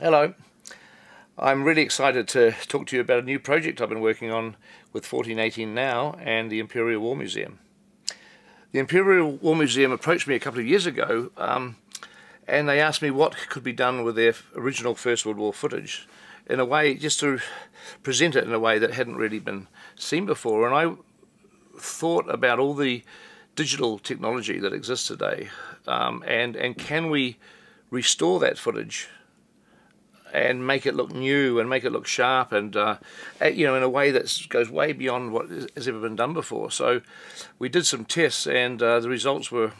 Hello. I'm really excited to talk to you about a new project I've been working on with 1418 Now and the Imperial War Museum. The Imperial War Museum approached me a couple of years ago um, and they asked me what could be done with their original First World War footage in a way, just to present it in a way that hadn't really been seen before. And I thought about all the digital technology that exists today um, and, and can we restore that footage and make it look new and make it look sharp and uh, you know in a way that goes way beyond what has ever been done before. So we did some tests and uh, the results were,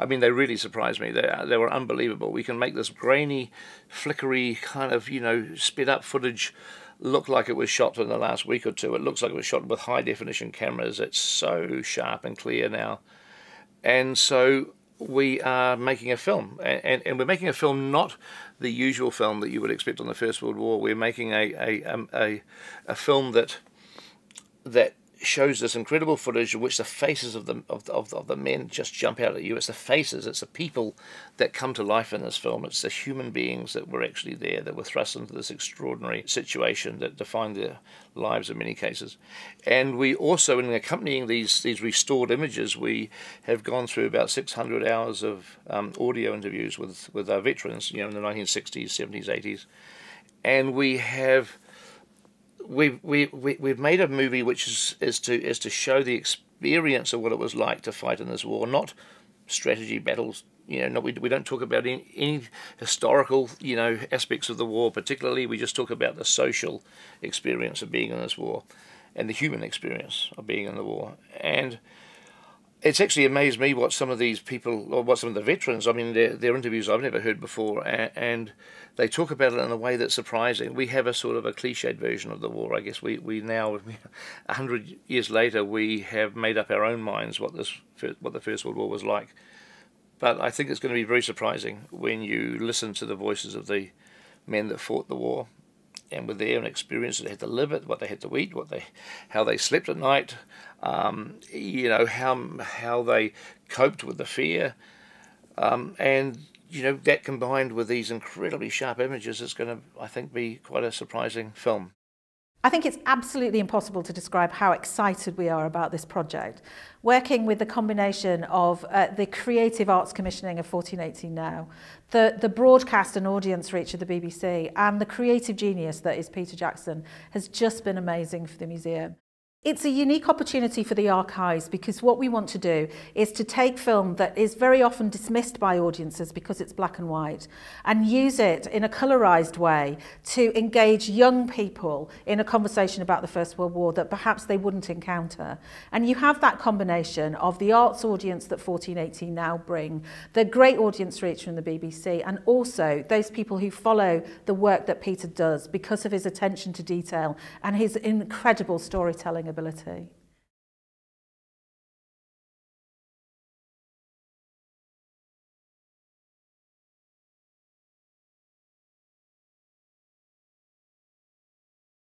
I mean, they really surprised me. They they were unbelievable. We can make this grainy, flickery kind of you know sped up footage look like it was shot in the last week or two. It looks like it was shot with high definition cameras. It's so sharp and clear now, and so we are making a film, and, and, we're making a film not the usual film that you would expect on the First World War. We're making a a, um, a, a film that that shows this incredible footage in which the faces of the of the, of the men just jump out at you. It's the faces, it's the people that come to life in this film. It's the human beings that were actually there, that were thrust into this extraordinary situation that defined their lives in many cases. And we also, in accompanying these these restored images, we have gone through about 600 hours of um, audio interviews with with our veterans, you know, in the 1960s, 70s, 80s, and we have we we we we've made a movie which is is to is to show the experience of what it was like to fight in this war, not strategy battles. You know, not, we we don't talk about any, any historical you know aspects of the war. Particularly, we just talk about the social experience of being in this war, and the human experience of being in the war. And it's actually amazed me what some of these people, or what some of the veterans, I mean, their, their interviews I've never heard before, and, and, they talk about it in a way that's surprising. We have a sort of a cliched version of the war. I guess we, we now, a hundred years later, we have made up our own minds what this what the First World War was like. But I think it's going to be very surprising when you listen to the voices of the men that fought the war and were there and experienced it. They had to live it, what they had to eat, what they, how they slept at night, um, you know how how they coped with the fear, um, and you know that combined with these incredibly sharp images is going to, I think, be quite a surprising film. I think it's absolutely impossible to describe how excited we are about this project. Working with the combination of uh, the Creative Arts Commissioning of 1418 Now, the, the broadcast and audience reach of the BBC, and the creative genius that is Peter Jackson has just been amazing for the museum. It's a unique opportunity for the archives because what we want to do is to take film that is very often dismissed by audiences because it's black and white and use it in a colorized way to engage young people in a conversation about the First World War that perhaps they wouldn't encounter. And you have that combination of the arts audience that 1418 now bring, the great audience reach from the BBC and also those people who follow the work that Peter does because of his attention to detail and his incredible storytelling ability